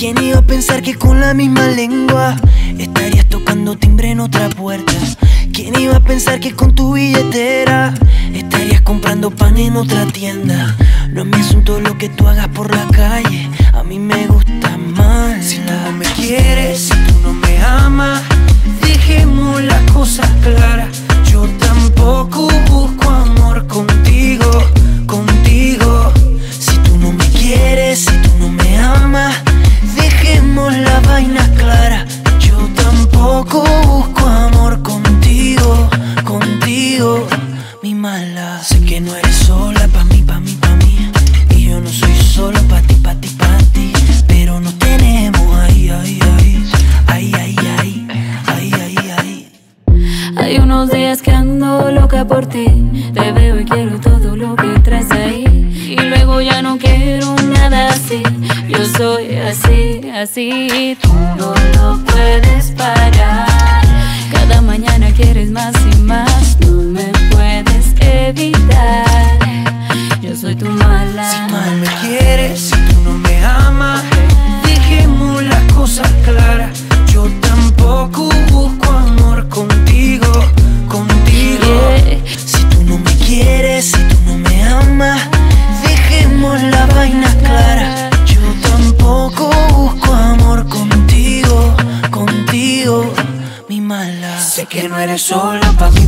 ¿Quién iba a pensar que con la misma lengua estarías tocando timbre en otra puerta? ¿Quién iba a pensar que con tu billetera estarías comprando pan en otra tienda? No es mi asunto lo que tú hagas por la calle, sé que no eres sola pa' mí, pa' mí, pa' mí. Y yo no soy solo pa' ti, pa' ti, pa' ti. Pero nos tenemos ahí, ahí, ahí. Ahí, ahí, ahí. Ahí, ahí, ahí. Hay unos días que ando loca por ti. Te veo y quiero todo lo que traes ahí. Y luego ya no quiero nada así. Yo soy así, así. Tú no lo puedes parar. Evitar. Yo soy tu mala. Si tú no me quieres, si tú no me amas, dejemos las cosas claras. Yo tampoco busco amor contigo, contigo. Yeah. Si tú no me quieres, si tú no me amas, dejemos la vaina clara. Yo tampoco busco amor contigo, contigo, mi mala. Sé que no eres sola pa' mí,